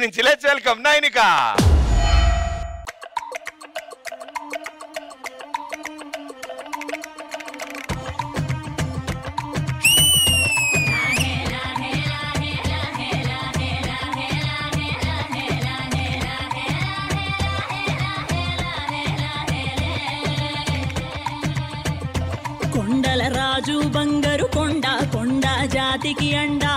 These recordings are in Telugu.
నుంచి లెట్స్ వెల్కమ్ నైనిక. కొండల రాజు బంగారు కొండ కొండ జాతికి అండా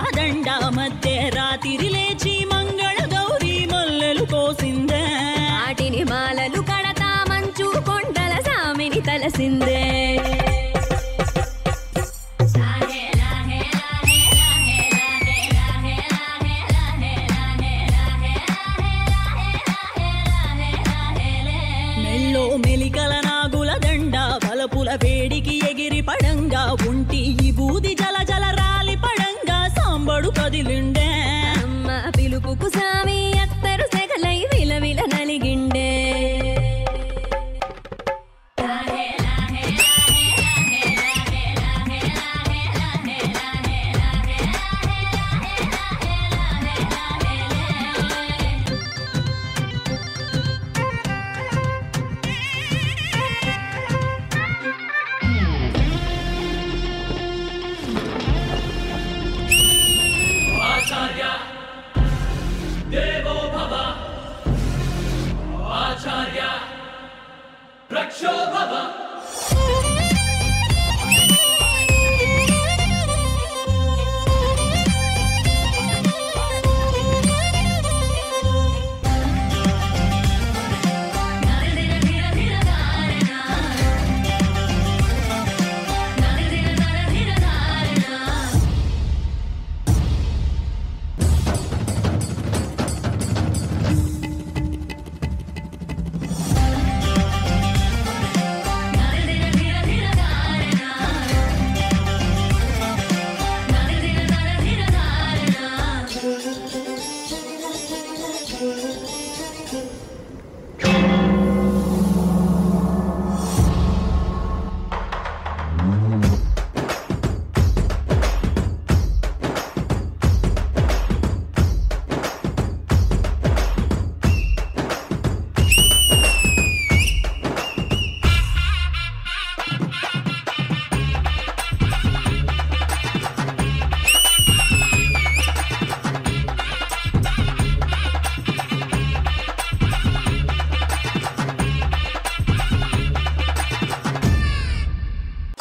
മനസ്സിന്റെ Church of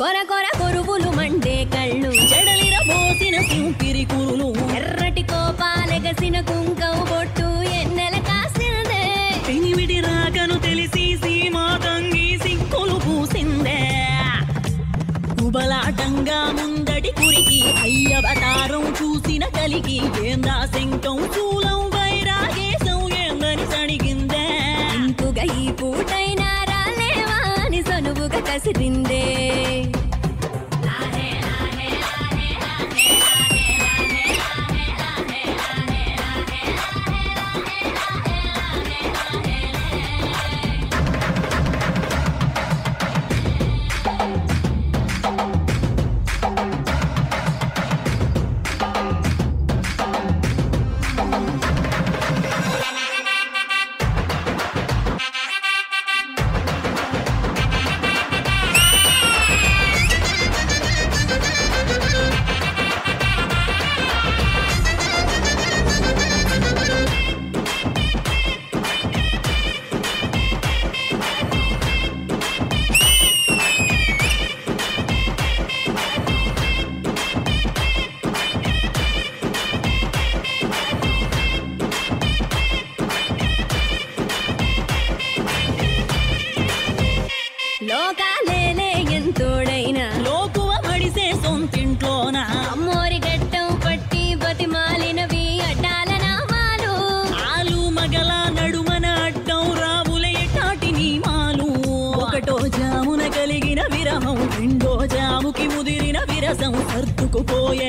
కొర కొర కొరువులు మండే కళ్ళు చెడలిర పోసిన సింపిరి కురులు ఎర్రటి కోపాలెగసిన కుంకం బొట్టు ఎన్నెల కాసిందే? పెనివిడి రాకను తెలిసి సీమా తంగి సిక్కులు పూసిందే. కుబలాటంగా ముందడి కురికి అయ్యవతారం చూసిన కలిగి ఏందా శంకం సర్దుకుపోయే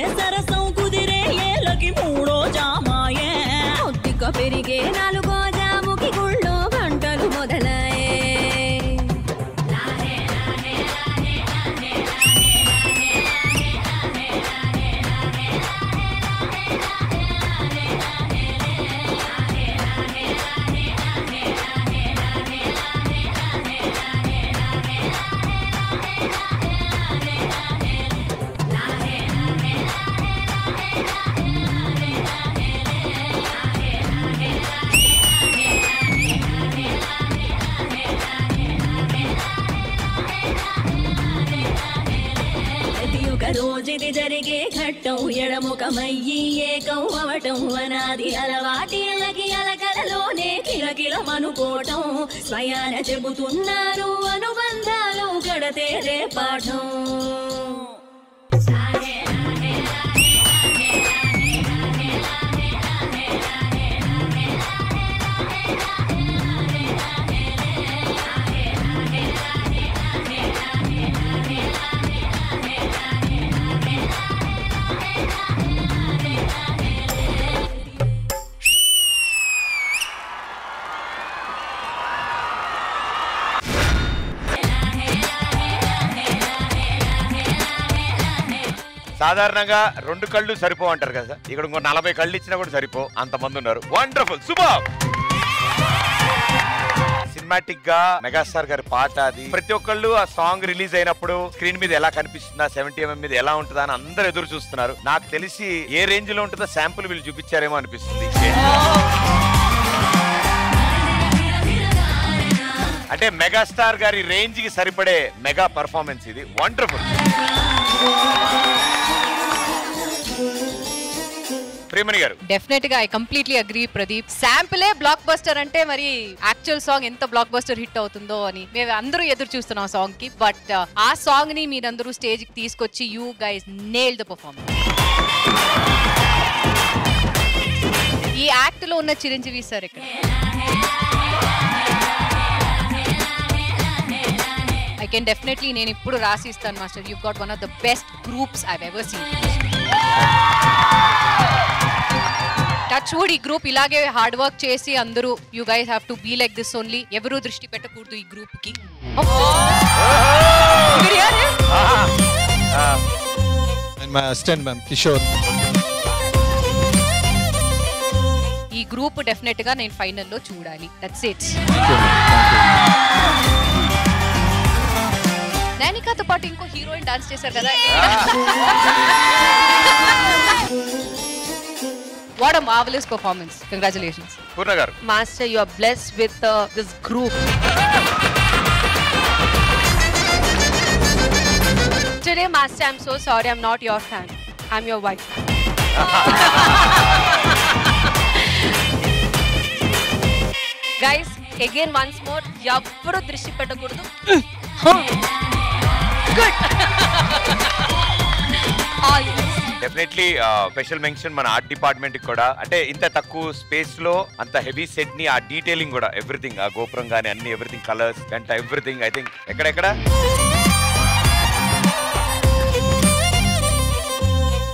పెట్టం ఘట్టం ఎడముఖమయ్యి ఏకం అవటం అనాది అలవాటిలకి అలకలలోనే కిలకిలమనుకోవటం స్వయాన చెబుతున్నారు అనుబంధాలు గడతేరే పాఠం సాధారణంగా రెండు కళ్ళు సరిపో అంటారు కదా ఇక్కడ ఇంకో నలభై కళ్ళు ఇచ్చినా కూడా సరిపో. అంతమంది ఉన్నారు. వండర్ఫుల్ సూపర్ సినిమాటిక్గా మెగాస్టార్ గారి పాట అది. ప్రతి ఒక్కళ్ళు ఆ సాంగ్ రిలీజ్ అయినప్పుడు స్క్రీన్ మీద ఎలా కనిపిస్తుందా సెవెంటీ ఎంఎం మీద ఎలా ఉంటుందా అని అందరు ఎదురు చూస్తున్నారు. నాకు తెలిసి ఏ రేంజ్లో ఉంటుందో శాంపుల్ వీళ్ళు చూపించారేమో అనిపిస్తుంది. అంటే మెగాస్టార్ గారి రేంజ్కి సరిపడే మెగా పర్ఫార్మెన్స్ ఇది. వండర్ఫుల్ ప్రేమణి గారు. డెఫినెట్గా ఐ కంప్లీట్లీ అగ్రీ ప్రదీప్ శాంపులే బ్లాక్ బస్టర్ అంటే మరి యాక్చువల్ సాంగ్ ఎంత బ్లాక్ బస్టర్ హిట్ అవుతుందో అని మేము అందరూ ఎదురు చూస్తున్నాం సాంగ్కి బట్ ఆ సాంగ్ని మీరందరూ స్టేజ్కి తీసుకొచ్చి you guys nail the performance ఈ యాక్ట్లో ఉన్న చిరంజీవి సార్ ఇక్కడ కెన్ డెఫినెట్లీ నేను ఇప్పుడు రాసి ఇస్తాను master. You got one of the best groups I ever seen touch wood ఈ గ్రూప్ ఇలాగే హార్డ్ వర్క్ చేసి అందరూ you guys have to be like this only ఎవరు దృష్టి పెట్టకూడదు ఈ గ్రూప్కి. ఈ గ్రూప్ డెఫినెట్గా నేను ఫైనల్లో చూడాలి. That's it Thank you, ma'am. Thank you. నైనికాతో పాటు ఇంకో హీరోయిన్ డాన్స్ చేశారు కదా what a marvellous performance congratulations Purna garu Master, you are blessed with uh, this group. Today, Master, I'm so sorry, I'm not your fan. I'm your wife. Guys, again, once more, ఎవ్వరు దృష్టి పెట్టకూడదు డెఫినెట్లీ స్పెషల్ మెన్షన్ మన ఆర్ట్ డిపార్ట్మెంట్ కూడా. అంటే ఇంత తక్కువ స్పేస్లో అంత హెవీ సెట్ని ఆ డీటెయిలింగ్ కూడా ఎవ్రీథింగ్ ఆ గోపురం గానీ అన్ని ఎవ్రీథింగ్ కలర్స్ గంట ఎవ్రీథింగ్ ఐ థింక్ ఎక్కడెక్కడ?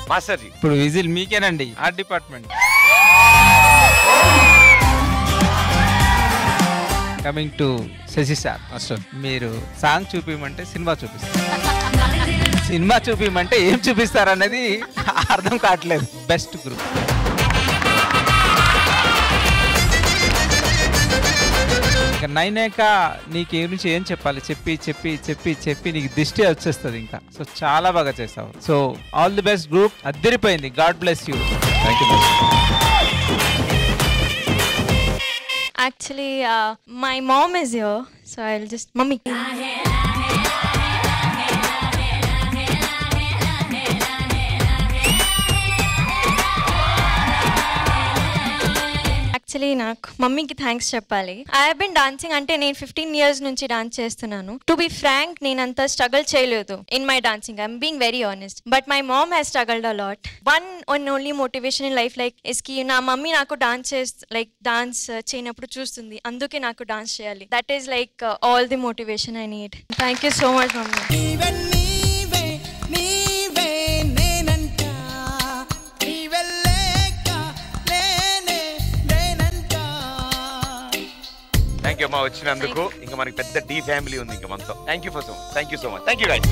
మాస్టర్ జీ ఇప్పుడు whistle మీకేనండి. Art department coming to Shashi sir. మీరు సాంగ్ చూపించమంటే సినిమా చూపిస్తారు. సినిమా చూపించమంటే ఏం చూపిస్తారు అనేది అర్థం కావట్లేదు. బెస్ట్ గ్రూప్ ఇక నైనాక నీకు ఏ నుంచి ఏం చెప్పాలి? చెప్పి చెప్పి చెప్పి చెప్పి నీకు దిష్టి వచ్చేస్తుంది ఇంకా. సో చాలా బాగా చేస్తావు so all the best group అద్దరిపోయింది. God bless you thank you actually my mom is yo so I just mummy actually నాకు మమ్మీకి థ్యాంక్స్ చెప్పాలి. ఐ బిన్ డాన్సింగ్ అంటే నేను ఫిఫ్టీన్ ఇయర్స్ నుంచి డాన్స్ చేస్తున్నాను. టు బి ఫ్రాంక్ నేను అంత స్ట్రగుల్ చేయలేదు in my dancing I'm being very honest but my mom has struggled a lot one and only motivation in life like ఇస్కి నా మమ్మీ నాకు డాన్స్ చేస్తూ లైక్ డాన్స్ చేయనప్పుడు చూస్తుంది. అందుకే నాకు డాన్స్ చేయాలి. That is like all the motivation I need thank you so much mummy. అమ్మా వచ్చినందుకు ఇంకా మనకి పెద్ద డి ఫ్యామిలీ ఉంది ఇంకా మనతో. Thank you for so much thank you so much thank you guys